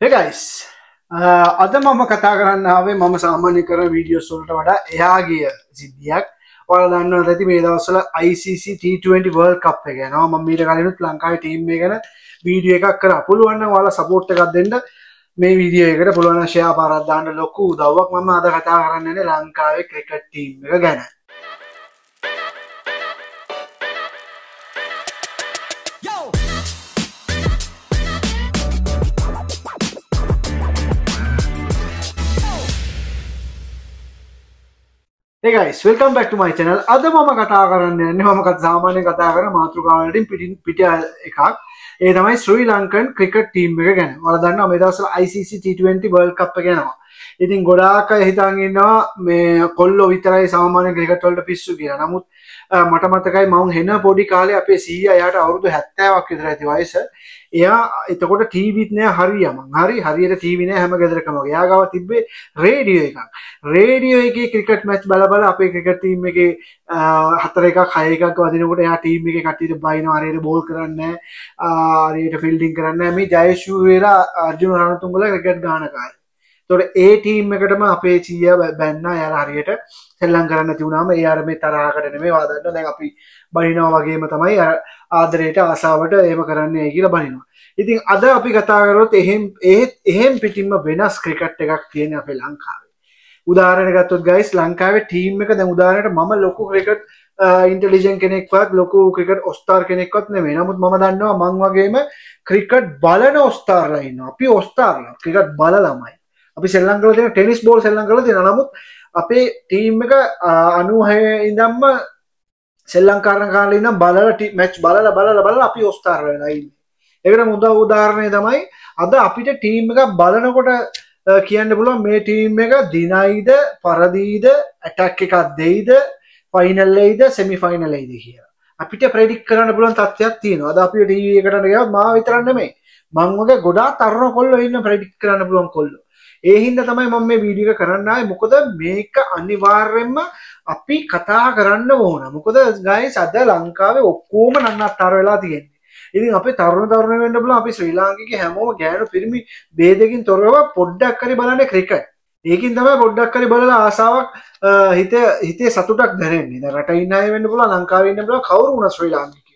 එකයිස් uh, අද මම කතා කරන්න ආවේ මම සාමාන්‍ය කර වීඩියෝ සොල්ට වඩා එයා ගිය සිද්ධියක්. ඔල දන්න ඇති මේ දවසල ICC T20 වර්ල් කප් එක නවා ම මීට කලනුත් ලංකායි ටීම් ගැන වීඩිය එකක් කර. පුළුවන්න වාලා සපෝට් එකක් දෙන්න. මේ විදිිය එකට පුළුවන් ශයා පරද්දාන්න ලොකු දවක් මම අද කතා කරන්නන ලංකාවේ ක්‍රිකට් ටීම් එක ගැන. ඒකයි වෙල්කම් බැක් මයි චනල් අද මම කතා කරන්න එන්න මමකත් සාමානය කතා කර මාතෘකාවලින් පිටින් පිට එකක්. ඒ තමයි ශ්‍රී ලංකන් ක්‍රිකට ටීම් එක ගැන. වලදන්න මෙදසල ICC T20 වර්ල් කප් ගෙනවා ඉතින් ගොඩාක හිතාගන්නවා මේ කොල්ලො විතරයි සාමාන්‍ය ක්‍රිකටවලට පිස්සු කිය නමුත් මට මතකයි මං හෙන පොඩි කාලේ අපේ සීය යට අවුරුදු හැත්තෑවක් විතර ඇති වයස. එයා එතකොට ටීවිත්නය හරියම හරි හරියට ටීවින හැම ගෙදරකම. යාගව තිබේ රේඩියෝ එකක්. රේඩියෝ එක ක්‍රිකට් මැච් බලබල අපේ ක්‍රිකටීම් එක හතර එක කයකක් වදිනකොට යා ටීම් එක කටට බයිනවාරයට බෝල් කරන්න ආරයට ෆිල්ඩිං කරන්න මේ ජයශූවේලා අර්ජුන රණතුන්ගල ක්‍රිකට් ගානකායි තොට ඒ ටීම් එකටම අපේ චීය බැන්න යාර හරියට සෙල්ලං කරන්න තිවුණාම ඒ අර මේ තරහකට නෙමේ වාදන්න. දැන් අපි බනිනවා වගේම තමයි ආදරයට ආසාාවට ඒම කරන්නේ කියලා බනිනවා. ඉතින් අද අපි කතාකරොත් එහෙම ඒත් එහෙම පිටින්ම වෙනස් ක්‍රිකට් එකක් තියෙන අපේ ලංකාවේ. උදාරණ ගත්තොත් ගයිස් ලංකාවේ ටීම් එක දැන් උදාරයට මම ලොකු ක්‍රිකට් ඉන්ටලිජන් කෙනෙක්වත් ලොකු ක්‍රිකට ඔස්ථාර් කෙනෙක්වත් නෙමේ නමුත් ම දන්නවා මං වගේම ක්‍රිකට් බලන ඔස්ථාර්ලයින්න අපි ඔස්ථාර්ල ක්‍රිකට් බල ළමයි. අපි සෙල්ලං කල තියෙන ටෙනිස් බෝල් සෙල්ලං කල තියෙන නමුත් අපේ ටීම් එක අනුහය ඉඳම්ම සෙල්ලංකාරණ කාල ඉන්න බලට මැච් බලල බලල බල අපි ඔස්ථාර වෙලයි එකට මුද උදාරණය තමයි අද අපිට ටීම් එක බලනකොට කියන්න පුළුවන් මේ ටීම් එක දිනයිද පරදීද ඇටක් එකක් දෙයිද ෆයිනල්ලයිද සෙමි ෆයිනලයිද කිය අපිට ප්‍රඩික් කරන්න පුලන් තත්වයක් තියෙන අද අපි ටීව එකට ගව මා විතරන්න මේ මංවගේ ගොඩා තරණ කොල්ල ඉන්න ප්‍රඩික් කරන්න පුළුවන් කොල්ලො. ඒහින්ද තමයි මම මේ වීඩියෝ කරන්නයි මොකද මේක අනිවාර්යෙන්ම අපි කතා කරන්න ඕන. මොකද ගයි සද ලංකාවේ ඔක්කෝම නන්න අත්තර වෙලා තියෙන්නේ. ඉතින් අපි තරුණ තරුණ වෙන්න බල අපි ශ්‍රී ලාංකික හැමෝම ගෑනු පිරිමි බේදකින් තොරව පොඩ්ඩක් කරි බලන්න ක්‍රිකට් ඒකින් තමයි පොඩ්ඩක් කරි බලලා ආසාාවක් හිත හිතේ සතුටක් දැනෙන්නේ. රට ඉන්න වෙන්න පුල ලංකාවන්න බල කවරුණ ශ්‍රී ලාංකික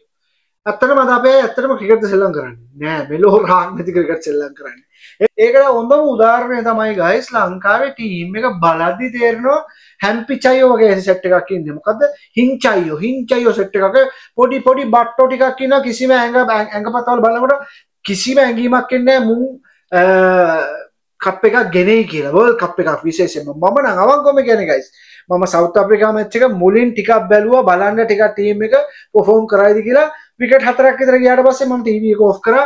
ඇත්තට මද අපේ ඇත්තටම ක්‍රිකට් සෙල්ලම් කරන්න. නෑ මෙලෝ රාක් නැති ක්‍රිකට් සෙල්ලම් කරන්න. ඒකට හොඳම උදාරණය තමයි ගයිස් ලංකාවේ ටීම් එක බලද්දි තේරෙනවා හැම්පිචයෝ වගේ සෙට් එකක් ඉන්නේ. මොකද හිංචයෝ හිංචයෝ සෙට් එකක පොඩි පොඩි බට්ටෝ ටිකක් ඉන්න කිසිම ඇඟ ඇඟපතවල බලනකොට කිසිම ඇඟීමක් එන්නේ මුන් කප් එකක් ගෙනෙයි කියලා. වර්ල්ඩ් කප් එකක් විශේෂයෙන්ම. මම නම් අවංකවම කියන්නේ ගයිස් මම සෞත් අප්‍රිකා මැච් එක මුලින් ටිකක් බැලුවා බලන්න ටිකක් ටීම් එක පර්ෆෝම් කරයිද කියලා. විකට හතරක් විතර ගියාට පස්සේ මම ටීවී එක ඔෆ් කරා.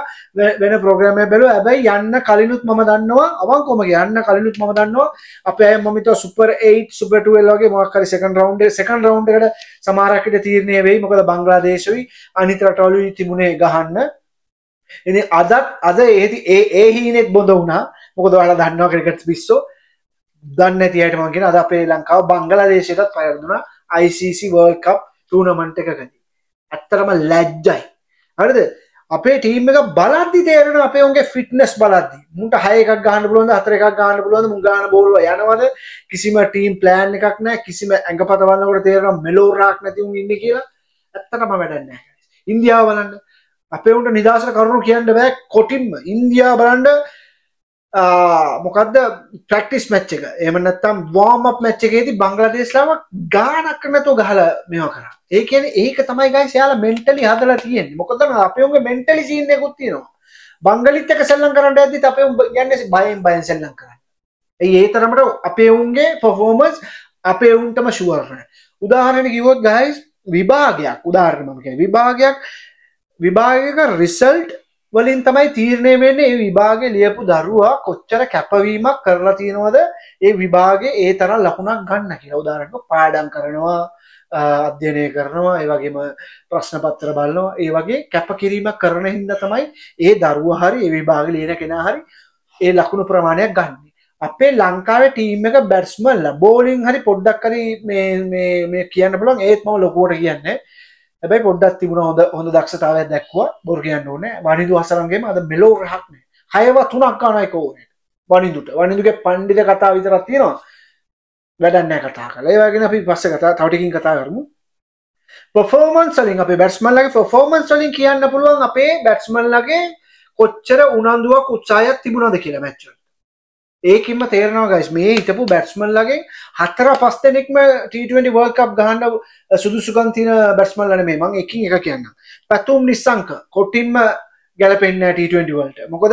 වෙන ප්‍රෝග්‍රෑම් එකක් බැලුවා. හැබැයි යන්න කලිනුත් මම දන්නවා අවංකවම යන්න කලිනුත් මම දන්නවා අපේ අය මම හිතුවා සුපර් 8 සුපර් 12 වගේ මොකක් හරි සෙකන්ඩ් රවුන්ඩ් එක සෙකන්ඩ් රවුන්ඩ් එකට සමහරක් විට තීරණය වෙයි. මොකද බංග්ලාදේශුයි අනිත් රටවලුයි තිබුණේ ගහන්න. ඉතින් අදත් අද ඒ ඒ හීනෙත් බොඳ වුණා. මොකද ඔයාලා දන්නවා ක්‍රිකට් පිස්සෝ. දන්න ඇතියට මගෙන අද අපේ ලංකාව බංගලදේශයටත් පයරදුන ICC වර්ල් කප් ටූනමන්ට එකකදී. ඇත්තරම ලැජ්ජයි. හරිද? අපේ ටීම් එක බලද්දි තේරෙන අපේ උන්ගේ ෆිට්නස් බලද්දි. මුන්ට හය එකක් ගන්න පුළුවන්ද හතර එකක් ගන්න පුළුවන්ද මුන් ගන්න බෝලුව යනවද? කිසිම ටීම් ප්ලෑන් එකක් නැහැ. කිසිම ඇඟපත බලනකොට තේරෙනවා මෙලෝරාක් නැති උන් ඉන්නේ කියලා. ඇත්තටම වැඩක් නැහැ ඉන්දියාව බලන්න. අපේ උන්ට නිදහසට කරුණු කියන්න බෑ. කොටින්ම ඉන්දියාව බලන්න මොකක්ද ප්‍රක්ටිස් මච්ච එක. එම නැත්තම් වෝමප් මච්ච එකේති බංගලදේශලාම ගානක් නැතු ගහල මෙම කර. ඒ කියන ඒක තමයි ගයි යාල මෙන්ටලි හදලා තියෙන මොකද අපයුගේ මෙන්ටලි සිීනයකුත් තියෙනවා. බංගලිත්තක සෙල්ලම් කරන්න ඇති අප යන්න බයෙන් බයන් සෙල්ලම් කරන්න. ඒ තරමට අපේ උන්ගේ පොෆෝමස් අපේ උන්ටම ශුවරණ උදාහරණ කිවොත් ගයිස් විභාගයක්. උදාහරණමක විභාගයක් විභාගක රිසල්ට් වලින් තමයි තීරණය වෙන්නේ ඒ විභාගේ ලියපු දරුවා කොච්චර කැපවීමක් කරලා තියෙනවද? ඒ විභාගේ ඒ තරම් ලකුණක් ගන්න කියලා. උදාහරණයක් පාඩම් කරනවා අධ්‍යයනය කරනවා ඒ වගේම ප්‍රශ්න පත්‍ර බලනවා. ඒ වගේ කැපකිරීමක් කරන හින්දා තමයි ඒ දරුවා හරි ඒ විභාගේ ලියන කෙනා හරි ඒ ලකුණු ප්‍රමාණයක් ගන්න. අපේ ලංකාවේ ටීම් එක බැට්ස්මන්ලා බෝලිං හරි පොඩ්ඩක් හරි මේ මේ මේ කියන්න පුළුවන් ඒත් මම ලොකුවට කියන්නේ හැබැයි පොඩ්ඩක් තිබුණ හොඳ හොඳ දක්ෂතාවයක් දැක්වා බොරු කියන්න ඕනේ. වනිදු හසරන්ගේම අද මෙලෝ රහක්නේ හයව තුනක් ගානයි කෝනට වනිදුට. වනිදුගේ පණ්ඩිත කතා විතරත් තියෙනවා. වැඩන්න කතා කළ ඒවාගෙන අපි පස්ස කතා තවටිකින් කතා කරමු. පොෆෝමන්ස් වලින් අපේ බැට්ස්මන්ලගේ ෆොෆෝමන්ස් වලින් කියන්න පුළුවන් අපේ බැට්ස්මන්ලගේ කොච්චර උනන්දුවක් උත්සාහයක් තිබුණද කියලා මැච්චල් ඒකින්ම තේරනවා ගයිස් මේ හිටපු බැට්ස්මන්ලගෙන් හතර පස් දෙනෙක්ම T20 World Cup ගහන්න සුදුසුකම් තියෙන බැට්ස්මන්ලන මේ. මං එකින් එක කියන්න පැතුම් නිස්සංක කොටින්ම ගැලපෙන්න T20 වලට. මොකද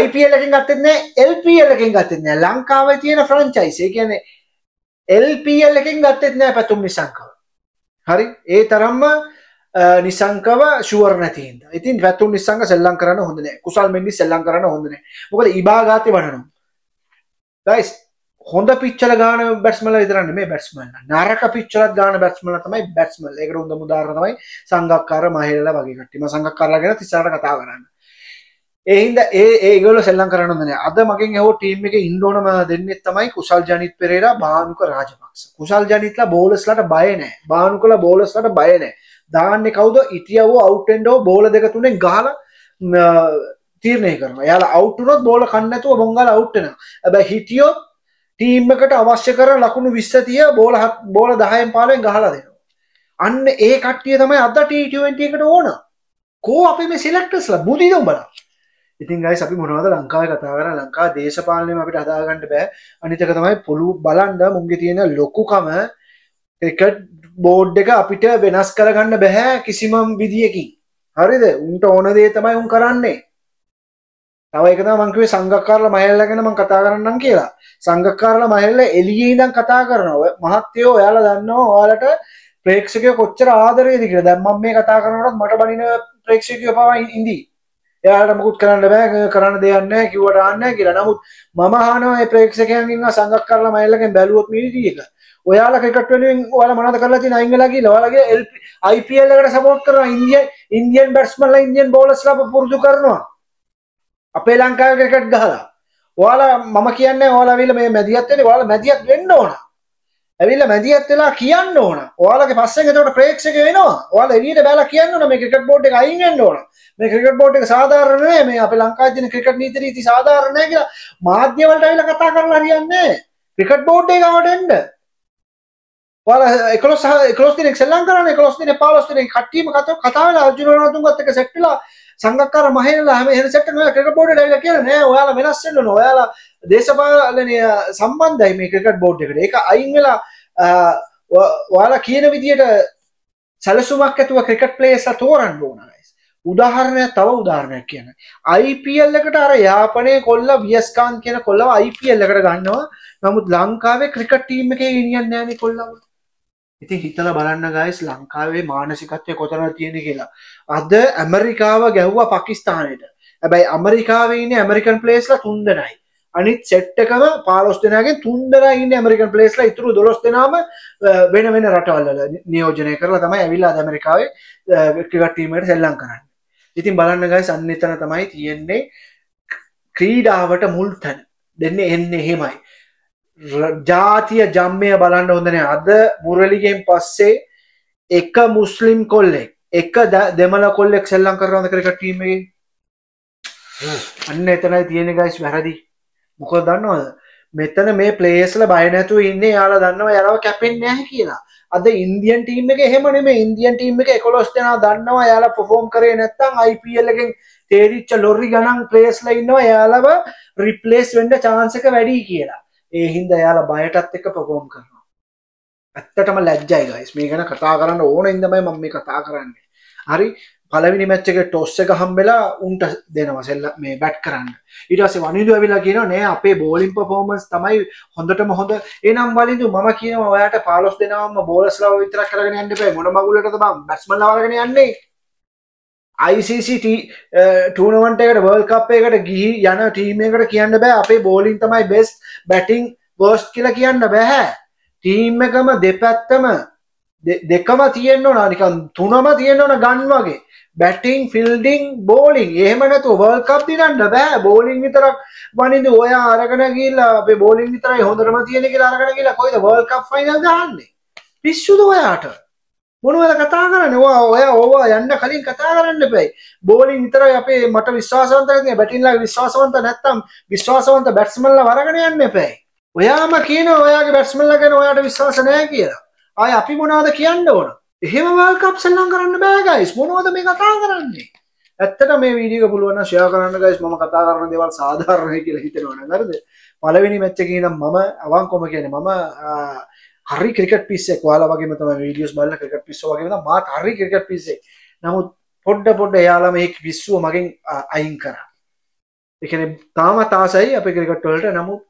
IPL එකෙන් ගත්තෙත් නෑ LPL එකෙන් ගත්තෙත් නෑ ලංකාවේ තියෙන ෆ්‍රැන්චයිස් ඒ කියන්නේ LPL එකෙන් ගත්තෙත් නෑ පැතුම් නිසංකව හරි? ඒ තරම්ම නිසංකව ශුවර් නැතිහින්ද ඉතින් පැතුම් නිසංග සෙල්ලම් කරන්න හොඳ නෑ. කුසල් මෙන්ඩි සෙල්ලම් කරන්න හොඳ නෑ. මොකද ඉබාගාතේ වඩනවා. ගයිස් හොඳ පිච්චල ගාන බැස්මල විතරන්න මේ බැස්මල නරක පිච්චලත් ගාන බැස්මල තමයි බැස්මල් එකට හොඳ මුදාරන තමයි සංගක්කාර මහිල්ල වගේ කට්ටිම සංගක්කාරගෙන තිසාට කතා කරන්න. එහින්ද ඒ ඒගොල සෙල්ලම් කරන්න දන අද මගින් හෝ ටීම් එක ඉන්ඩෝනම දෙන්නෙත් තමයි කුසල් ජනිත් පෙරේර බානුක රාජපක්ෂ. කුසල් ජනිතලා බෝලස්ලට බයනෑ බානු කළ බෝලස්ලට බයනෑ දාන්න කවුද? ඉටියව අවටෙන්ඩෝ බෝල දෙක තුනෙන් ගාල තීරණය කරන යාල අවටුනොත් බෝල කන්නතුව බොංගල අවට්ටන ඇබ හිටියොත් ටීම්මකට අවශ්‍ය කර ලකුණු විස්සතිය බෝල බෝල දහයෙන් පාලෙන් ගහලා දෙනවා. අන්න ඒ කට්ටිය තමයි අද ට20 එකට ඕන. කෝ අපි මේ සිලෙක්ටස්ල බුදිද උඹලා? ඉතින් ගයි අපි මොනවද ලංකාව කතා කර ලංකා දේශපාලනය අපිට අදාගන්නට බෑ. අනිතක තමයි පොළු බලන්ඩ මුන්ගේ තියෙන ලොකුකම එකට බෝඩ් එක අපිට වෙනස් කරගන්න බැහැ කිසිමම් විදිියකින්. හරිද? උන්ට ඕන දේ තමයි උන් කරන්නේ. තව එක මංකවේ සංගකාරල මහල්ලගෙන මං කතා කරන්නම් කියලා. සංගකාරල මහල්ල එලියේ ඉදම් කතා කරනව. මහත්තයෝ ඔයාලා දන්නවා? ඔයාලට ප්‍රේක්ෂකය කොච්චර ආදරේද කියලා. දැම්මම් මේ කතා කරනට මට බනින ප්‍රේක්ෂකය පවා ඉන්දී එයාට මුකුත් කරන්න බෑ. කරන්න දෙයන්න කිවට අන්න කියලා. නමුත් මම හනවා ප්‍රේක්ෂකයන්ගන්න සංගක් කරලා මයිල්ලකෙන් බැලුවොත් මිනිිය එක ඔයාලා ක්‍රිකට් වෙනුවෙන් ඔයාලා මොනවද කරලා තියෙන අයිංගලගේ ඔයාලගේ IPL එකට සපෝට් කරනවා. ඉන්දිය ඉන්දියන් බැට්ස්මන්ලා ඉන්දියන් බෝලර්ස්ලා පුරුදු කරනවා. අපේ ලංකාවේ ක්‍රිකට් ගහලා. ඔයාලා මම කියන්නේ ඔයාලා අවිල මේ මැදිහත් වෙන්නේ ඔයාලා මැදිහත් වෙන්න ඕන. ඇවිල්ලා මැදිහත් වෙලා කියන්න ඕන. ඔයාලගේ පස්සෙන් එතකොට ප්‍රේක්ෂක වෙනවා ඔයාලා එළියට බැලලා කියන්න ඕන මේ ක්‍රිකට් බෝඩ් එක අයින් වෙන්න ඕන. මේ ක්‍රිකට් බෝඩ් එක සාධාරණ නෑ මේ අපේ ලංකාවේ තියෙන ක්‍රිකට් නීති රීති සාධාරණ නෑ කියලා මාධ්‍ය වලට ඇවිල්ලා කතා කරලා හරියන්නේ ක්‍රිකට් බෝඩ් එක ගාවට එන්න. ඔයාලා 11 11 දිනක් සෙල්ලම් කරන්නේ 11 දිනේ 15 දිනේ කට්ටියම කතා වෙලා අර්ජුන රණතුංගත් එක්ක සෙට් වෙලා සංගක්කාර මහේනලා හැම එහෙම සෙට් කරනවා ක්‍රිකට් බෝඩ් එකට ඇවිල්ලා කියලා නෑ. ඔයාලා වෙනස් වෙන්න ඕන. ඔයාලා දේශපාලනය සම්බන්ධයි මේ ක්‍රිකට් බෝඩ් එකට. ඒක අයින් වෙලා ඔයාලා කියන විදියට සැලසුමක් ඇතුව ක්‍රිකට් ප්ලේස්ලා තෝරන්න ඕන උදාහරණයක් තව උදාහරණයක් කියන IPL එකට අර යාපනය කොල්ල වියස්කාන් කියන කොල්ලව IPL එකට ගන්නවා. නමුත් ලංකාවේ ක්‍රිකට් ටීම් එකේ ගෙනියන්නේ නැහනේ කොල්ලව. ඉතින් හිතලා බලන්න ගයිස් ලංකාවේ මානසිකත්වය කොතන තියෙන කියලා අද ඇමරිකාව ගැහ්වා පාකිස්තානයට හැබැයි ඇමරිකාවේ ඉන්නේ ඇමරිකන් ප්ලේස්ලා තුන්දෙනයි අනිත් සෙට් එකම 15 දෙනාගෙන් තුන් දෙනා ඉන්නේ ඇමරිකන් ප්ලේස්ලා ඉතුරු 12 දෙනාම වෙන වෙන රටවල් වල නියෝජනය කරලා තමයි ඇවිල්ලා ඇමරිකාවේ ක්‍රිකට් ටීම් එකට සෙල්ලම් කරන්නේ. ඉතින් බලන්න ගයිස් අන්න එතන තමයි තියෙන්නේ ක්‍රීඩාවට මුල් තැන. දෙන්නේ එන්නේ එහෙමයි. ජාතිය ජම්මය බලන්න හොඳ නෑ. අද මුරලිගෙන් පස්සේ එක මුස්ලිම් කොල්ලෙක් එක දෙමළ කොල්ලෙක් සෙල්ලම් කරනවද ක්‍රිකට් ටීම් එකේ? අන්න එතනයි තියෙන ගයිස් වැරදි. මොකද දන්නවද මෙතන මේ ප්ලේස්ල බයනැතුව ඉන්න යාලා දන්නවා යලව කැපෙන් නැහැ කියලා අද ඉන්දියන් ටීම් එක එහෙම නෙමේ ඉන්දියන් ටීම් එක 11 දෙනා දන්නවා යාලා පර්ෆෝම් කරේ නැත්නම් IPL එකෙන් තේරිච්ච ලොරි ගණන් ප්ලේස්ලා ඉන්නවා යාලව රිප්ලේස් වෙන්න chance එක වැඩි කියලා ඒ හින්දා යාලා බයටත් එක්ක පර්ෆෝම් කරනවා. ඇත්තටම ලැජ්ජයි ගයිස් මේ ගැන කතා කරන්න ඕන ඉඳමයි මම මේ කතා කරන්නේ. හරි? පලවිනි මච්ච එක ටොස්ස එක හම්බෙලා උන්ට දෙනවා සෙල්ල මේ බැට් කරන්න. ඉටස වනිදු ඇවිලා කියන නෑ අපේ බෝලින් පෆෝමන්ස් තමයි හොඳටම හොඳ. එනම් වලින්දු මම කියන ඔයාට පාලොස් දෙනවම බෝලස්ලාව විතර කරගෙන යන්න පේ මොන මගුලට බම් බැස්මල් ලවරගෙන යන්නේ? ICCT ටනවන්ට eh, එකට වර්ල් කප් එකට ගිහි යන ටීම එකට කියන්න බෑ. අපේ බෝලින් තමයි බෙස් බැටිං බෝස්් කියලා කියන්න බැහැ ටීම් එකම දෙපැත්තම දෙකම තියෙන්න්න නිකන් තුනම තියෙන්න්න ඕන ගන් වගේ. බැටිං ෆිල්ඩිං බෝලිං එහෙම නැතු වල් කප් දිනන්න බෑ. බෝලිං විතරක් වනිද ඔය අරගෙන කියලා අපේ බෝලිං විතරයි හොඳටම තියෙන කියලා අරගෙන කියලා කොයිද වර්ල්ඩ් කප් ෆයිනල් දාන්නේ පිස්සුද ඔයාට? මොනවද කතා කරන්න? වා ඔය ඕවා යන්න කලින් කතා කරන්න බැයි බෝලින් විතර අපේ මට විශ්වාසවන්ත බැටිල්ලා විශ්වාසවන්ත නැත්තම් විශ්වාසවන්ත බැට්ස්මල්ල වරගෙන යන්න එපැයි ඔයාම කියන ඔයාගේ බැට්ස්මල්ල ගැන ඔයාට විශ්වාස නෑ කියලා. ආය අපි මොනාද කියන්න ඕන? එහෙම වල්කප් සල්ලම් කරන්න බෑගයිස් මොනවද මේ කතා කරන්නේ? ඇත්තට මේ වීඩියක පුළුවන් ෂයා කරන්න ගයිස් මම කතා කරන දේවල් සාධාරණයි කියලා හිතෙනවා නේද පළවෙනි මැච් එකේ ඉඳන් මම අවංකවම කියන්නේ මම හරි ක්‍රිකට පිස්සෙක් වාලා වගේ තම වීඩියස් බල්ල ක්‍රිකට පිස්ස වගේ මාත් හරි ක්‍රිකට පිස්සේ නමුත් පොඩ්ඩ පොඩ්ඩ එයාලා මේ විශ්ුව මගින් අයින් කර. එකන තාම තාසයි අප ක්‍රිකට්වලට නමුත්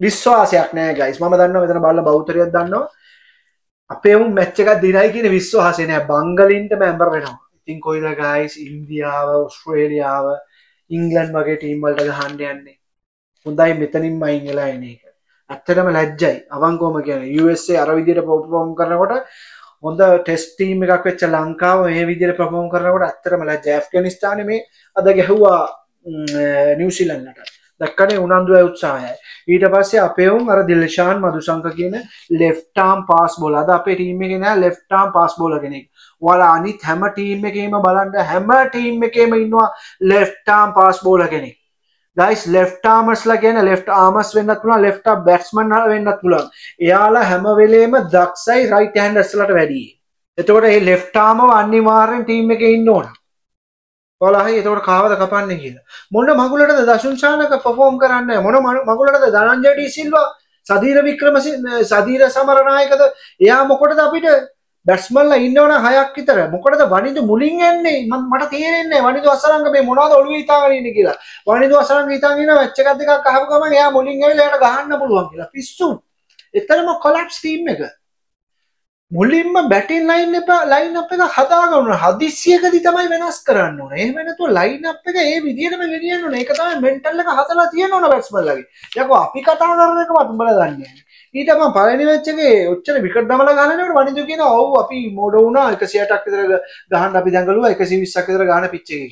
විශ්වාසයක් නෑ ගයිස් ම දන්න මෙතන බල්ල බෞතරයක් දන්නවා. අපේ උන් මැච්චක දිනයි කියන විශ්වාසනය බංගලින්ට මැම්බර් වෙනවා. ඉතින් කොයිද ගයිස් ඉන්දියාව ඔස්ට්‍රේලියාව ඉංගලන් වගේ ටීම්වලට ගහන්ඩ යන්නේ. හොඳයි මෙතනින් මයිංගලා එන එක. ඇත්තටම ලැජ්ජයි. අවංකෝම කියන USA අර විදිහට පොපෝම් කරනකොට හොඳ ටෙස්ට් ටීම් එකක් වෙච්ච ලංකාව මේ විදිහට පර්ෆෝම් කරනකොට ඇත්තටම ලැජ්ජයි. ඇෆ්ගනිස්තානේ මේ අද ගැහුවා නිව්සීලන්ඩ්ට දක්කනේ උනන්දුව උත්සාහයයි. ඊට පස්සේ අපේ උන් අර දිල්ෂාන් මදුසංක කියන ලෙෆ්ටාම් පාස් බෝල අද අපේ ටීම් එකේ නෑ ලෙෆ්ටාම් පාස් බෝල කෙනෙක්. ඔයාලා අනිත් හැම ටීම් එකේම බලන්න හැම ටීම් එකේම ඉන්නවා ලෙෆ්ටාම් පාස් බෝල කෙනෙක්. ගයිස් ලෙෆ්ටාමස්ලා කියන ලෙෆ් ආමස් වෙන්න තුළ ලෙෆ්ට බැට්ස්මන් වෙන්න තුළන් එයාලා හැමවෙලේම දක්සයි රයිට හැන්ඩස්ලට වැඩි එතකොට ඒ ලෙෆ්ටාම අනිවාර්යෙන් ටීම් එක ඉන්න ඕන. පොලහහි එතකොට කාවද කපන්න කියලා. මොන්න මගුලට දශුංශානක පොෆෝම් කරන්න? මොන මගුලට දනංජඩී සිල්වා? සදීර වික්‍රම සදීර සමරනායකද? එයා මොකොටද අපිට බැස්මල්ල ඉන්නවන හයක් විතර. මොකටද වනිදු මුලින් එන්නේ? මට තේරෙන්නේ වනිදු අසරංග මේ මොනවද ඔළුවේ හිතාගෙන ඉන්නේ කියලා. වනිදු අසරංග හිතාගෙන ඉන්න මැච් එකක් දෙකක් අහපු ගමන් එයා මුලින් ඇවිල්ලා එයාට ගහන්න පුළුවන් කියලා. පිස්සු. එතරම් කොලැප්ස් ටීම් එක. මුලින්ම බැටින් ලයින් එක ලයින් අප් එක හදාගන්න ඕන. හදිස්සියකදී තමයි වෙනස් කරන්න ඕන. එහෙම නැතුව ලයින් අප් එක ඒ විදිහටම ගෙනියන්න ඕන. ඒක තමයි මෙන්ටල් එක හදලා තියෙන්න ඕන බැට්ස්මන්ලගේ යකෝ අපි කතා කරන එකවත් උඹලා දන්නේ නැහැ ඊටම පලනි වෙච්චගේ ඔච්චර විකට දමල ගන්නට වනිදු කියෙන ඔවු අපි මොඩ වුණා. එක සියටක් විතර ගහන් අපි දැඟලුව. එකසි විස්සක් විතර ගාන පිච්චේ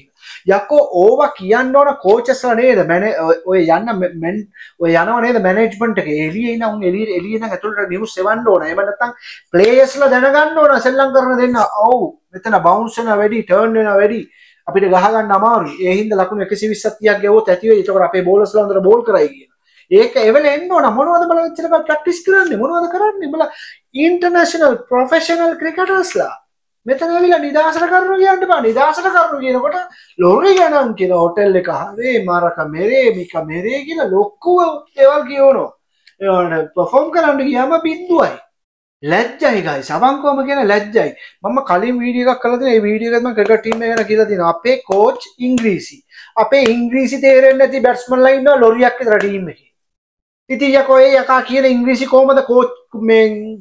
යක්කෝ ඕවා කියන්න ඕන කෝචස්ල නේද? මැන ඔය යන්න මෙන් ඔය යනවනේද මැනේජ්මන්ට එලිය නම් එලි එලියන ඇතුළට නිවු සෙවන්න ඕන. එමනත්තම් පලේස්ල දැනගන්න ඕන. සෙල්ලම් කරන දෙන්න. ඔවු මෙතන බෞන්සන වැඩි ටර්න්ෙන වැඩි. අපිට ගහගන්න අමාරු ඒහින්ද ලකුණු එකසි විස්සතියක් ගව ඇතිව ඒතකට අපේ බෝලස්ලන්දර බෝල් කරයි කිය ඒක එවල එන්න ඕන. මොනවද බල වෙච්චර ප්‍රක්ටිස් කරන්නේ? මොනවද කරන්නේ? බල ඉන්ටර්නේෂනල් ප්‍රොෆෙෂනල් ක්‍රිකටර්ස්ලා මෙතන ඇවිල්ලා නිදාසට කරනු කියන්න බා. නිදාසට කරනු කියනකොට ලොරි ගණන් කියන හොටෙල් එක හරේ මරක මෙරේ මික මෙරේ කියලා ලොක්කුව ඒවල් කියවනෝ ඒවන පොෆොම් කරන්න කියම බින්දුවයි. ලැජ්ජයි ගයි සවංකෝම කියන ලැජ්ජයි. මම කලින් වීඩියක් කලද ඒ වීඩියගත්ම ක්‍රකටීම ගැන කියලතින අපේ කෝච් ඉංග්‍රීසි. අපේ ඉංග්‍රීසි තේරෙන් ඇති බැට්ස්මල්ලයින්න ලොරියක් රටීම එක. ඉති යකොේ යකා කියන ඉංග්‍රීසි කෝමද කෝච්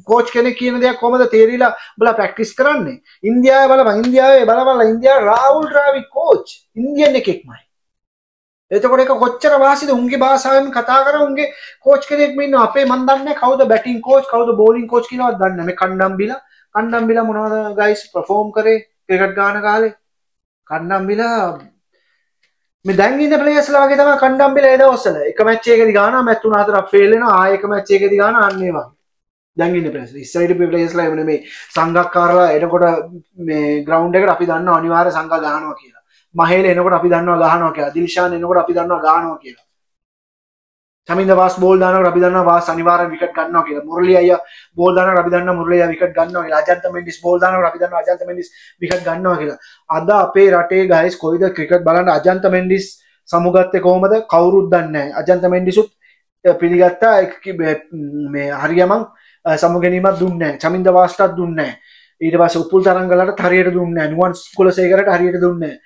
කෝච් කෙන කියන දෙයක් කොමද තේරලා බල පැක්ටිස් කරන්නේ? ඉන්දයා බල ඉන්දියාවේ බලබල ඉන්දයා රාවුල් රාවි කෝච් ඉන්දියන් එකෙක්මයි. එතකොට එක කොච්චර වාසිද? උන්ගේ භාෂාවෙන් කතා කර උන්ගේ කෝච් කෙනෙක් ඉන්න අපේ මන් දන්නේ කවුද බැටිං කෝච් කවුද බෝලිං කෝච් කියලාවත් දන්නේ නැහැ. මේ කණ්ඩම්බිලා. කණ්ඩම්බිලා මොනවද ගයිස් පර්ෆෝම් කරේ? ක්‍රිකට් ගාන කාලේ? කණ්ඩම්බිලා මේ දැන් ඉන්න ප්ලේයර්ස්ලා වගේ තමයි කණ්ඩම්බිලා ඒ දවස්වල එක මැච් එකකදී ගානවා මැච් තුන හතරක් ෆේල් වෙනවා. ආයෙ එක මැච් එකකදී ගානවා අන්න ඒ වගේ. දැන් ඉන්න ප්ලේයර්ස් ඉස්සරහිට ප්ලේයර්ස්ලා එන්නේ මේ සංගක්කාරලා එනකොට මේ ග්‍රවුන්ඩ් එකට අපි දන්නවා අනිවාර්ය සංගා ගහනවා කියලා. මහේල එනකොට අපි දන්නවා ගහනවා කියලා. දිල්ෂාන් එනකොට අපි දන්නවා ගහනවා කියලා. සමින්ද වාස් බෝල් දානකොට අපි දන්නවා වාස් අනිවාර්යෙන් විකට් ගන්නවා කියලා. මුරලි අයියා බෝල් දානකොට අපි දන්නවා මුරලි අයියා විකට් ගන්නවා කියලා. අජන්ත මෙන්ඩිස් බෝල් දානකොට අපි දන්නවා අජන්ත මෙන්ඩිස් විකට් ගන්නවා කියලා. අද අපේ රටේ ගයිස් කොයිද ක්‍රිකට් බලන්න අජන්ත මෙන්ඩිස් සමුගත්තේ කොහමද කවුරුත් දන්නේ නැහැ. අජන්ත මෙන්ඩිසුත් eh, පිළිගත්තා මේ හරියමං eh, සමුගැනීමක් දුන්නේ නැහැ. චමින්ද වාස්ටත් දුන්නේ නැහැ. ඊට පස්සේ උපුල් තරංගලට හරියට දුන්නේ නැහැ. නුවන් කුලසේකරට හරියට දුන්නේ නැහැ.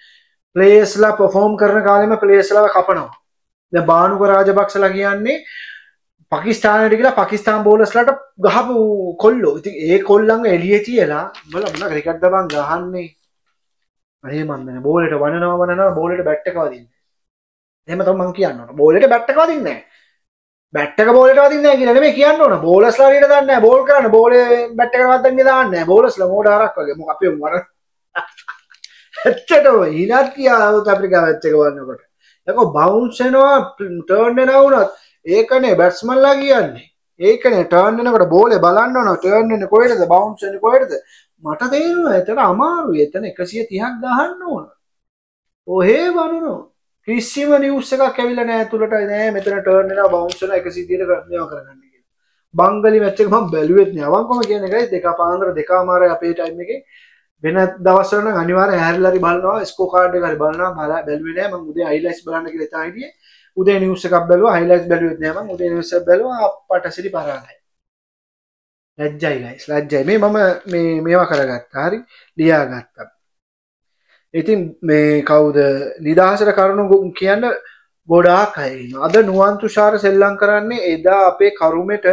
ප්ලේයර්ස්ලා පර්ෆෝම් කරන කාලෙම ප්ලේයර්ස්ලාව කපනවා. ද බානුක රාජපක්ෂලා කියන්නේ පකිස්ානට කියලා පකිස්ාන් බෝලස්ලට ගහපු කොල්ලෝ. ඉති ඒ කොල්ලං එලිය තියලා බල බල ක්‍රිකට්ද බං ගහන්නේ. අනේ මන්දන බෝලට වනනවා වනන බෝලට බැට්ටකවදින්න එම තමන් කියන්න බෝලට බැට්ටකවදින්න බැට්ටක බෝලට වදින්න කියලන මේ කියන්න ඕන. බෝලස්ලාට දන්න බෝල් කරන්න බෝල බැට්ටකවත්තන්න දාන්න බෝලස්ල මෝඩාරක් වගේ. මො අපේ මර ඇත්තට හිනත් කියාව අපිකා වැච්චක වන්නකොට එක බෞන්සෙනවා ටර්න්ෙන වුනත් ඒකනේ බැට්ස්මල්ලා කියන්නේ. ඒකන ටර්න්නකට බෝල බලන්න න ටර්න්න කොයටද බෞන්සන කොයටද මට තේරුණා එතන අමාරු එතන 130ක් ගහන්න ඕන. ඔහේ වනුනෝ. කිසිම නිවස් එකක් ඇවිල්ලා නෑ ඇතුළට නෑ මෙතන ටර්න් වෙනවා බවුන්ස් වෙනවා 130ට මේවා කරගන්න කියලා. බංගලි මැච් එක මම බැලුවෙත් නෑ. අවංකම කියන්නේ guys දෙක පාන්දර දෙකමාර අපේ ටයිම් එකේ. වෙන දවස්වල නම් අනිවාර්යෙන් හැරිලා හරි බලනවා ස්කෝ කාඩ් එක හරි බලනවා. බලා බැලුවේ නෑ. මම උදේ හයිලයිට්ස් බලන්න කියලා ඉතින් හිටියේ. උදේ නිවස් එකක් බැලුවා. හයිලයිට්ස් බැලුවෙත් නෑ මම. උදේ නිවස් එකක් බැලුවා. අපට සිරි පරාදයි. ලැජ්ජයි ගයිස් ලැජ්ජයි. මේ මම මේ මේවා කරගත්තා. හරි? ලියාගත්තා. ඉතින් මේ කවුද? නිදහසට කරුණු කියන්න ගොඩාක් අය අද නුවන්තුෂාර සෙල්ලං කරන්නේ එදා අපේ කරුමට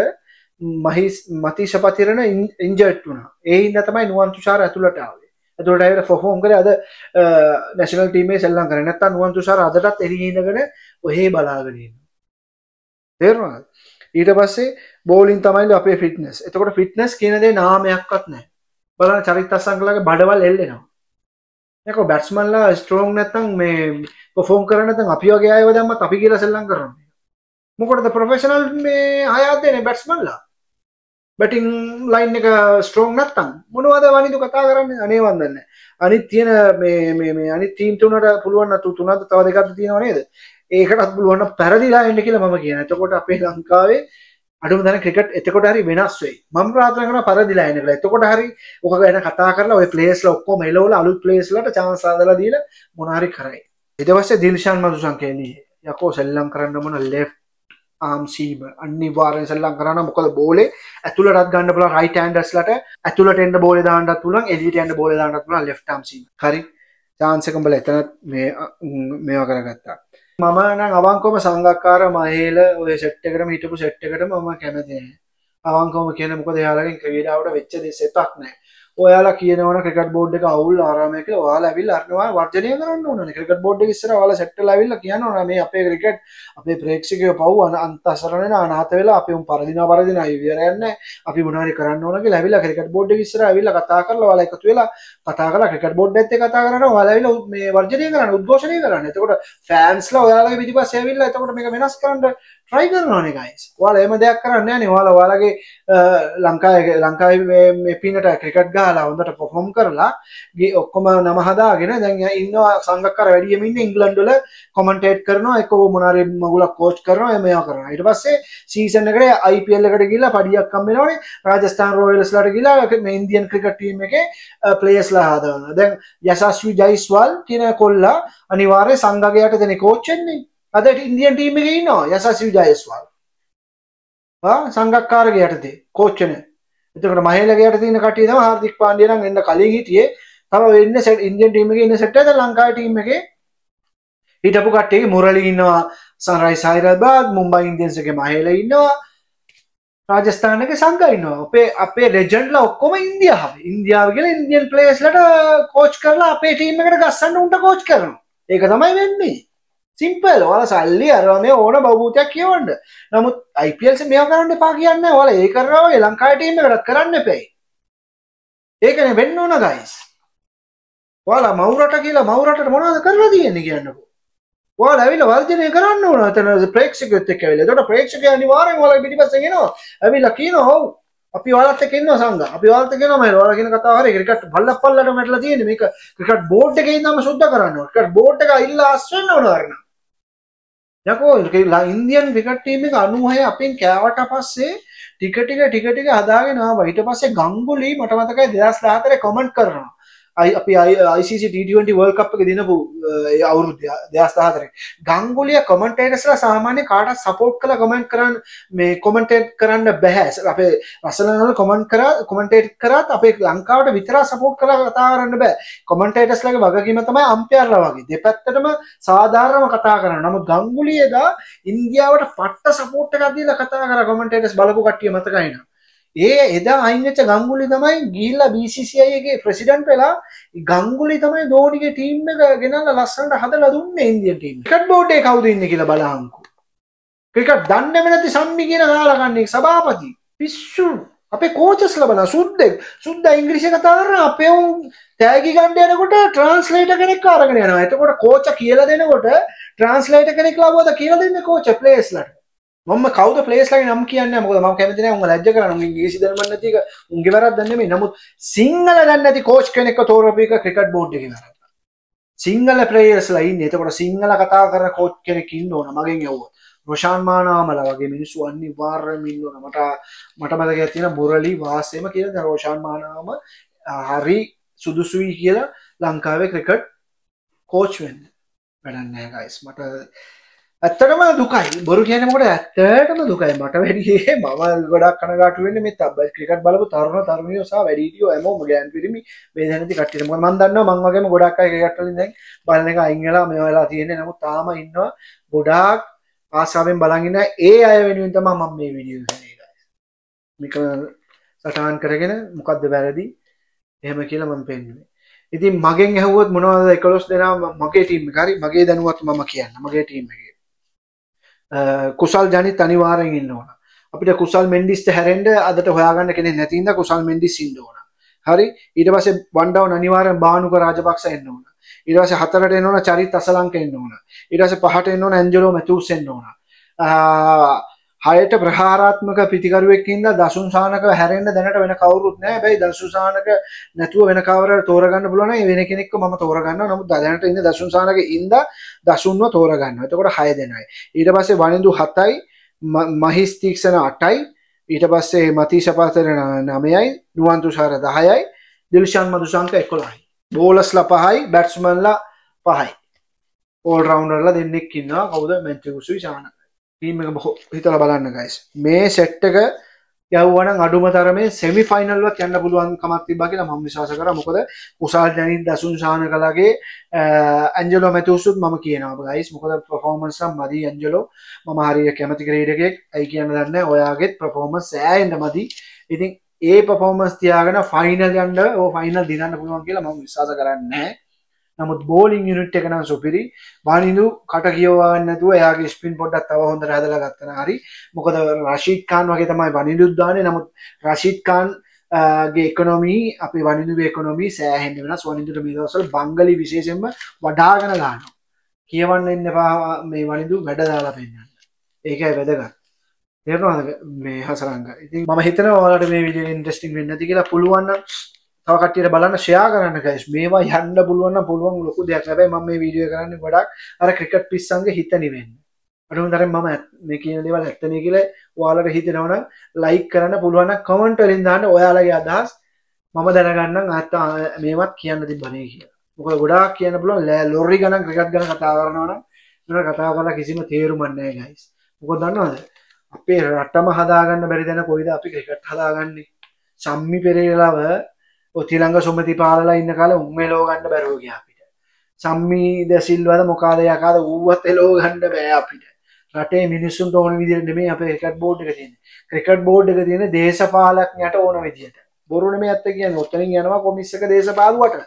මහිස් මතිශපතිරණ ඉන්ජට් වුණා. ඒ හින්ද තමයි නුවන්තුෂාර ඇතුළට ආවේ. ඇතුළට ඇවිල්ලා ෆොෆෝම් කරේ අද නැෂනල් ටීමේ සෙල්ලම් කරේ නැත්තම් නුවන්තුෂාර අදටත් එළියේ ඉඳගෙන ඔහේ බලාගෙන ඉන්නවා. තේරුණාද? ඊට පස්සේ බෝලින් තමයි අපේ ෆිට්නස් එතකොට ෆිට්නස් කියන දේ නාමයක්වත් නැහැ. බලන්න චරිත අසංකලගේ බඩවල් එල්ලෙනවා. යක බැට්ස්මන්ලා ස්ට්‍රෝං නැත්තම් මේ පොෆෝම් කරන්න නැත්නම් අපි වගේ අයව දැම්මත් අපි කියලා සෙල්ලම් කරන්නේ. මොකටද ප්‍රොෆෙෂනල් මේ අයත් දෙන්නේ බැට්ස්මන්ලා බැටිං ලයින් එක ස්ට්‍රෝං නැත්තම් මොනවද වනිදු කතා කරන්නේ අනේ වන්දන්න අනිත් තියෙන මේ මේ මේ අනිත් ටීම් තුනට පුළුවන් නතු තුනක් තව දෙකක් තියෙනව නේද ඒකටත් පුළුවන් පැරදිලා එන්න කියලා මම කියන. එතකොට අපේ ලංකාවේ අඩුම දැන ක්‍රිකට් එතකොට හරි වෙනස් වෙයි. මම ප්‍රාර්ථනා කරනවා පරදිලා එන්න කියලා. එතකොට හරි ඔක ගැන කතා කරලා ওই ප්ලේයර්ස්ලා ඔක්කොම එලවලා අලුත් ප්ලේයර්ස්ලාට chance ආදලා දීලා මොන හරි කරයි. ඊට පස්සේ දිල්ෂාන් මදුසංක එළියේ. යකෝ සෙල්ලම් කරන්න මොන left ආම් සීම අනිවාර්යෙන් සෙල්ලම් කරන්න මොකද බෝලේ ඇතුළටත් ගන්න පුළුවන් රයිට් හෑන්ඩර්ස්ලාට ඇතුළට එන්න බෝලේ දාන්නත් පුළුවන් එළියට යන්න බෝලේ දාන්නත් පුළුවන් left arm සීම. හරි. chance එක උඹලා එතනත් මේ මේවා කරගත්තා. මම නම් අවංකවම සංගක්කාර මහේල ඔය සෙට් එකටම හිටපු සෙට් එකටම මම කැමති නැහැ. අවංකවම කියන මොකද එයාලගෙන් ක්‍රීඩාවට වෙච්ච දේ සෙතක් නැහැ. ඔයාලා කියනවන ක්‍රිකට් බෝඩ් එක අවුල් ආරාමය කියලා ඔයාලා ඇවිල්ලා අරනවා වර්ජනය කරන්න ඕනේ. ක්‍රිකට් බෝඩ් එක ඉස්සර ඔයාලා සෙට් වෙලා ඇවිල්ලා කියනවා මේ අපේ ක්‍රිකට් අපේ ප්‍රේක්ෂකයෝ පව් අන්තසරණ වෙන අනාථ වෙලා අපි උන් පරදිනවා පරදිනවා ඉවරයක් නැහැ. අපි මොනවා හරි කරන්න ඕන කියලා ඇවිල්ලා ක්‍රිකට් බෝඩ් එක ඉස්සර ඇවිල්ලා කතා කරලා ඔයාලා එකතු වෙලා කතා කරලා ක්‍රිකට් බෝඩ් එකත් එක්ක කතා කරනවා ඔයාලා ඇවිල්ලා මේ වර්ජනය කරන්න උද්ඝෝෂණය කරන්න. එතකොට ෆෑන්ස්ලා ඔයාලගේ පිටිපස්සේ ඇවිල්ලා එතකොට මේක වෙනස් කරන්න ට්‍රයි කරනවානේ ගයිස් ඔයාලා එහෙම දෙයක් කරන්නේ නැහැ නේ ඔයාලා ඔයාලගේ ලංකාවේ ලංකාවේ මේ පිනට ක්‍රිකට් ගහලා හොඳට පර්ෆෝම් කරලා ඔක්කොම නම හදාගෙන දැන් ඉන්නවා සංගක්කාර වැඩියම ඉන්නේ ඉංග්ලන්ඩ් වල කොමන්ටේට් කරනවා. එක මොනාරි මගුලක් කෝච් කරනවා. එහෙම ඒවා කරනවා. ඊට පස්සේ සීසන් එකට IPL එකට ගිහලා පඩියක් හම්බ වෙනවනේ. රාජස්ථාන් රොයල්ස්ලාට ගිහලා මේ ඉන්දියන් ක්‍රිකට් ටීම් එකේ ප්ලේයර්ස්ලා හදනවා. දැන් යසස්වි ජයිස්වල් කියන කොල්ලා අනිවාර්යයෙන් සංගගයට දෙන කෝච් වෙන්නේ. අදට ඉන්දියන් ටීම් එකේ ඉන්නවා යසස්වි ජයස්වාල් සංගක්කාරගේ යටතේ කෝච්චන එතකට මහලගේ යට තියෙන කටිය තම හාර්දික් පාන්ඩිය නම් එන්න කලින් හිටියේ. තම වෙන්න සෙට් ඉන්දියන් ටීම් එකේ ඉන්න සෙට් එක ලංකාවේ ටීම් එකේ. හිටපු කට්ටියගේ මුරලි ඉන්නවා සන්රයිස් හයිදරාබාද් මුම්බයි ඉන්දියන්ස් එකේ මහේල ඉන්නවා. රාජස්ථානක සංග ඉන්නවා. අපේ අපේ ලෙජන්ඩ්ලා ඔක්කොම ඉන්දියාව ඉන්දියාව කියලා ඉන්දියන් ප්ලේයර්ස්ලට කෝච් කරලා අපේ ටීම් එකට ගස්සන්න උන්ට කෝච් කරනවා. ඒක තමයි වෙන්නේ. සිම්පල් ඔයාලා සල්ලි අරවා මේ ඕන බහූතයක් කියවන්න. නමුත් IPL මේවා කරන්න එපා කියන්නේ ඔයාලා ඒ කරනවා වගේ ලංකාවේ ටීම් එකකට කරන්න එපැයි. ඒකනේ වෙන්න ඕන ගයිස් ඔයාලා මවුරට කියලා මවුරට මොනවද කරලා තියෙන්නේ කියන්නකෝ. ඔයාලා ඇවිල්ලා වර්ජනය කරන්න ඕන. එතන ප්‍රේක්ෂකයොත් එක්ක ඇවිල්ලා. එතකොට ප්‍රේක්ෂකයා අනිවාර්යෙන් ඔයාලා පිටිපස්සෙන් එනවා. ඇවිල්ලා කියනවා ඔව් අපි ඔයාලත් එක්ක ඉන්නවා සංග අපි ඔයාලත් කියනවා මම ඔයාලා කියන කතාව හරි ක්‍රිකට් බල්ලක් පල්ලට මැටලා තියෙන්නේ. මේක ක්‍රිකට් බෝඩ් එකේ ඉඳන්ම සුද්ධ කරන්න ඕන. ක්‍රිකට් බෝඩ් එක ඉල්ලා අස් වෙන්න ඕන අරන යකෝ ඉන්දියන් ක්‍රිකට් ටීම් එක 96 අපෙන් කෑවට පස්සේ ටික ටික ටික ටික හදාගෙන ආවා. ඊට පස්සේ ගංගුලි මට මතකයි 2014 කමෙන්ට් කරනවා. අපි ICC T20 වර්ල්ඩ් කප් එක දිනපු uh, අවුරුද්ද 2014 uh, ගංගුලිය කමෙන්ටේටර්ස්ලා සාමාන්‍ය කාටවත් සපෝට් කරලා කමෙන්ට් කරන්න මේ කොමෙන්ටේට් කරන්න බෑ අපේ රසලන් වල කමෙන්ට් කරා කොමෙන්ටේට් කරාත් අපේ ලංකාවට විතරක් සපෝට් කරලා කතා කරන්න බෑ කොමෙන්ටේටර්ස්ලාගේ වගකීම තමයි අම්පයර්ලා වගේ. දෙපැත්තටම සාධාරණව කතා කරන්න. නමුත් ගංගුලි එදා ඉන්දියාවට පට්ට සපෝට් එකක් දීලා කතා කරා කොමෙන්ටේටර්ස් බලපු කට්ටිය මතකයි නේද? ඒ එදා අයිංච ගංගුලි තමයි ගිල්ල BCCIගේ ප්‍රසිඩන්ට් වෙලා ගංගුලි තමයි දෝනිගේ ටීම් එක ගෙනල්ලා ලස්සනට හදලා දුන්නේ ඉන්දියන් ටීම් එක. ක්‍රිකට් බෝඩ් එකේ කවුද ඉන්නේ කියලා බලහන්කෝ. ක්‍රිකට් දන්නේම නැති සම්මි කියන ගාලකන්නේ සභාපති. පිස්සු. අපේ කෝචස්ලා බලන්න සුද්දෙක්. සුද්දා ඉංග්‍රීසි කතා කරන අපේ උන් තෑගි ගන්න යනකොට ට්‍රාන්ස්ලේටර් කෙනෙක් අරගෙන යනවා. එතකොට කෝච් කියලා දෙනකොට ට්‍රාන්ස්ලේටර් කෙනෙක් ලව්වද කියලා දෙන්නේ කෝච් ප්ලේයර්ස්ලාට. මම කවද පලේස්ලයි නම් කියන්න මොද ම කැමතින උම ලජ්ජ කරන ගේසි දරමන්න තික උන්ගේ වරත් දන්නම නමුත් සිංහල දන්න ඇති කෝච් කෙනෙක් තෝරපික ක්‍රිකට් බෝඩ් එක සිංහල ප්‍රේස් ලයින් එතකොට සිංහල කතා කර කෝච් කෙනෙකින් ඕන. මගෙන් යව්ව රෝෂාන්මානාමල වගේ මිනිස්සු අන්නේ වාර්රමින්න්න මට මට මතක ඇතින මුරලි වාසයම කියල රෝෂාන්මානාම හරි සුදුසුයි කියලා ලංකාවේ ක්‍රිකට් කෝච් වෙන්න. වැඩන්නෑ ගයිස් මට ඇත්තටම දුකයි. බොරු කියනකොට ඇත්තටම දුකයි. මට වැඩියේ මම ගොඩක් කනගාට වෙන්න මේ තබ ක්‍රිකට් බලපු තරුණ තරුණියෝ සහ වැඩිහිටියෝ හැමෝම ගෑන් පිරිමි. මේ දැනති කට්ටියට මොකද මම දන්නවා මං වගේම ගොඩක් අය ක්‍රිකට් වලින් දැන් බලන එක අයින් වෙලා මේ වෙලා තියෙන්නේ. නමුත් තාම ඉන්නවා ගොඩාක් ආසාවෙන් බලන් ඉන්න ඒ අය වෙනුවෙන් තමයි මම මේ වීඩියෝ කරන්නේ මේක සටහන් කරගෙන මොකද්ද වැරදි? එහෙම කියලා මම පෙන්නුවේ ඉතින් මගෙන් ඇහුවොත් මොනවද 11 දෙනා? මගේ ටීම් එක හරි. මගේ දැනුවත් මම කියන්න. මගේ ටීම් එකේ. කුසල් ජනිත් අනිවාරෙන් ඉන්න ඕන. අපිට කුසල් මෙන්ඩිස්ට හැරෙන්ඩ අදට හොයාගන්න කෙනෙ නැතින්ද කුසල් මෙන්ඩිස් ඉන්න ඕන. හරි? ඊට පස බණ්ඩව අනිවාරෙන් බානුක රාජපක්ෂ එන්න ඕන. ඉරස හතරට එන්නවන චරිත් අසලංක එන්න ඕන. ඉරස පහට එන්න ඕන ඇන්ජලෝ මැතුස් එන්න ඕන. හයට ප්‍රහාරාත්මක පිතිකරුවෙක්කින්ද දසුන් සානක හැරෙන්න්න දැනට වෙන කවරුත් නෑ බැයි දසුසානක නැතුව වෙන කවර තෝරගන්න පුලන වෙන කෙනෙක් ම තෝරගන්න නමු දැනට ඉන්න දසුන්සානක ඉන්ද දසුන්ව තෝරගන්න එතකොට හය දෙනයි. ඊට පස්සේ වනිදු හතයි මහිස්තීක්ෂණ අටයි. ඊට පස්සේ මති සපාතරන නමයයි නුවන්තුෂාර දහයයි. දිල්ෂන් මදුසංක එකොළයි බෝලස්ල පහයි. බැට්ස්මල්ලා පහයි. ඕල් රවන්ඩර්ලා දෙන්නෙක් ඉන්නවා. කවුද? මැන්චකුසුයි ශානක ටීම් එක බොහෝ හිතලා බලන්න ගයිස් මේ සෙට් එක යව්වනම් අඩුම තරමේ සෙමි ෆයිනල්වත් යන්න පුළුවන් කමක් තිබ්බා කියලා මම විශ්වාස කරා. මොකද කුසල් ජනිත් දසුන් ශානකලාගේ ඇන්ජලෝ මැතිව්සුත් මම කියනවා ගයිස් මොකද පර්ෆෝමන්ස් එක මදි ඇන්ජලෝ. මම හරිය කැමති ක්‍රීඩකයෙක් අයි කියන්න දන්නේ? ඔයාගෙත් පර්ෆෝමන්ස් සෑහෙන්න මදි. ඉතින් ඒ පර්ෆෝමන්ස් තියාගෙන ෆයිනල් යන්න ඕ ෆයිනල් දිනන්න පුළුවන් කියලා මම විශ්වාස කරන්නේ. නැහැ නමුත් බෝලිං යුනිට් එක නම් සුපිරි. බානිදු කට කියවන්න නැතුව එයාගේ ස්පින් පොඩ්ඩක් තව හොඳට හදලා ගත්තන හරි. මොකද රෂීද් ખાන් වගේ තමයි වනිදුත් දාන්නේ. නමුත් රෂීද් ખાන් ගේ එකනොමී අපි වනිදුගේ එකනොමී සෑහෙන්න වෙනස් වනිදුට මේ දවස්වල බංගලි විශේෂයෙන්ම වඩාගෙන ගන්නවා. කියවන්න ඉන්න එපා මේ වනිදු වැඩ දාලා පෙන්නන්න. ඒකයි වැදගත්. තේරෙනවද මේ හසරංග? ඉතින් මම හිතනවා ඔයාලට මේ වීඩියෝ ඉන්ට්‍රස්ටිං වෙන්නේ නැති කියලා පුළුවන් නම් තව කට්ටියට බලන්න ෂෙයා කරන්න ගයිස් මේවා යන්න පුළුවන් නම් පුළුවන් ලොකු දෙයක්. හැබැයි මම මේ වීඩියෝ කරන්නේ ගොඩක් අර ක්‍රිකට් පිස්සන්ගේ හිත නිවෙන්න අඩුම තරම් මම මේ කියන දේවල් ඇත්තනේ කියලා ඔයාලට හිතෙනවා නම් ලයික් කරන්න පුළුවන් නම් කමෙන්ට් වලින් දාන්න ඔයාලගේ අදහස් මම දැනගන්නම් අත මේවත් කියන්න තිබ්බනේ කියලා. මොකද ගොඩාක් කියන්න පුළුවන් ලොරි ගණන් ක්‍රිකට් ගැන කතා කරනවා නම් මේක කතා කරලා කිසිම තේරුමක් නැහැ ගයිස් මොකද දන්නවද? අපේ රටම හදාගන්න බැරි දෙන කොයිද අපි ක්‍රිකට් හදාගන්නේ? සම්මි පෙරේරාව ඔතිළඟ සුමති පාලලා ඉන්න කාල උම්මේ ලෝ ගන්න බැරුව ගියා අපිට. සම්මී දැසිල්වද මොකාද යකාද ඌවත් එලෝ ගන්න බෑ අපිට. රටේ මිනිස්සුන්ට ඕන විදිහට නෙමෙයි අපේ ක්‍රිකට් බෝඩ් එක තියෙන්නේ. ක්‍රිකට් බෝඩ් එක තියෙන්නේ දේශපාලඥයට ඕන විදිහට. බොරු නෙමෙයි ඇත්ත කියන්නේ. ඔතනින් යනවා කොමිස් එක දේශපාලුවට.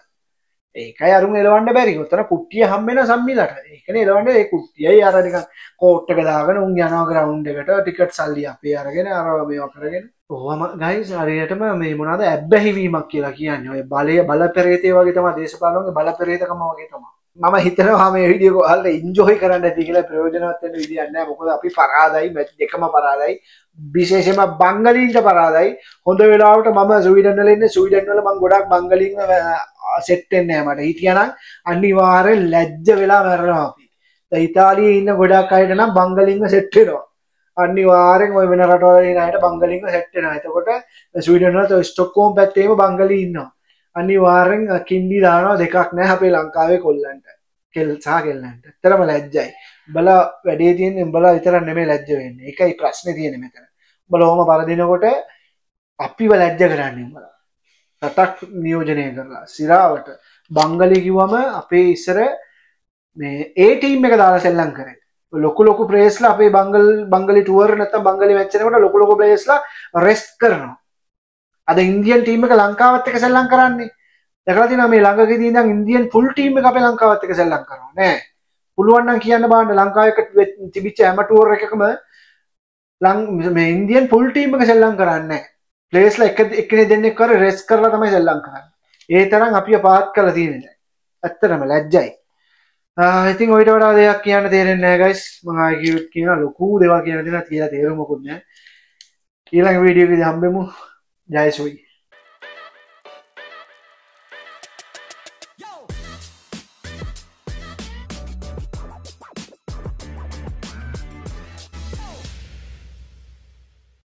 ඒකයි අරුන් එලවන්න බැරි. ඔතන කුට්ටිය හම්බෙන සම්මිලට. ඒකනේ එලවන්න ඒ කුට්ටියයි අර නිකන් කෝට් එක දාගෙන උන් යනවා ග්‍රවුන්ඩ් එකට. ටිකට් සල්ලි අපේ අරගෙන අර මේවා කරගෙන. ඕම ගයිස් හරියටම මේ මොනද ඇබ්බැහිවීමක් කියලා කියන්න. ඔය බලය බල පෙරේතය වගේ තම දේශපාලනගේ බල පෙරේතකම වගේ තම මම හිතනවා මේ විඩියෝ හල්ල ඉන්ජොහි කරන්න ඇති කියලා ප්‍රයෝජනවත්වන්න විදින්න මොකද අපි පරාදයි මැච් දෙකම පරාදයි. විශේෂම බංගලීන්ට පරාදයි. හොඳ වෙලාවට මම සුවිඩන්නලන්න සුවිඩන්වල මං ගොඩක් බංගලින් සෙට්ටෙන්නෑ මට. හිටියනම් අනිවාරෙන් ලැජ්ජ වෙලා මැරනවා අපි. ඉතාලිය ඉන්න ගොඩක් අයට නම් බංගලින්ම සෙට්ටෙනවා අනිවාරෙන් ඔය වෙන රටවල අයට බංගලින්ම සෙට්ටෙනවා එතකොට ස්වීඩන්වල ස්ටොක්කෝම් පැත්තේම බංගලී ඉන්නවා. අනිවාරෙන් කින්ඩි දානවා දෙකක් නෑ අපේ ලංකාවේ කොල්ලන්ට. කෙල්සා කෙල්ලන්ට. තරම ලැජ්ජයි. බල වැඩේ තියෙන් උඹලා විතර නෙමේ ලැජ්ජ වෙන්න. එකයි ප්‍රශ්න තියෙන මෙතන. බල හෝම පරදිනකොට අපිව ලැජ්ජ කරන්න බලා රටක් නියෝජනය කරලා. සිරාවට. බංගලි කිව්වම අපේ ඉස්සර මේ ඒටීම් එක දාලා සෙල්ලම් කරේ. ලොකු ලොකු ප්‍රේස්ලා අපේ බංගල් බංගලි ටුවර් නැත්නම් බංගලි මැච් එකකට ලොකු ලොකු ප්ලේස්ලා රෙස්ට් කරනවා. අද ඉන්දියන් ටීම් එක ලංකාවත් එක්ක සෙල්ලම් කරන්නේ. දැකලා තියෙනවා මේ ළඟකදී ඉඳන් ඉන්දියන් ෆුල් ටීම් එක අපේ ලංකාවත් එක්ක සෙල්ලම් කරනවා නෑ. පුළුවන් නම් කියන්න බලන්න ලංකාවේ තිබිච්ච හැම ටුවර් එකකම මේ ඉන්දියන් ෆුල් ටීම් එක සෙල්ලම් කරන්නේ නෑ. ප්ලේස්ලා එක එක්කෙනෙක් දෙන්නෙක් කර රෙස්ට් කරලා තමයි සෙල්ලම් කරන්නේ. ඒ තරම් අපිව පාත් කරලා තියෙන්නේ. ඇත්තටම ලැජ්ජයි. Ah, ඉතින් ඔයිට වඩා දෙයක් කියන්න තේරෙන් නෑගයිස් මඟකිවත් කියන ලොකූ දෙවා කියන දෙන කියලා තේරුමකුත්න ඊළඟ වීඩියෝකි හම්බෙමු. ජයසුයි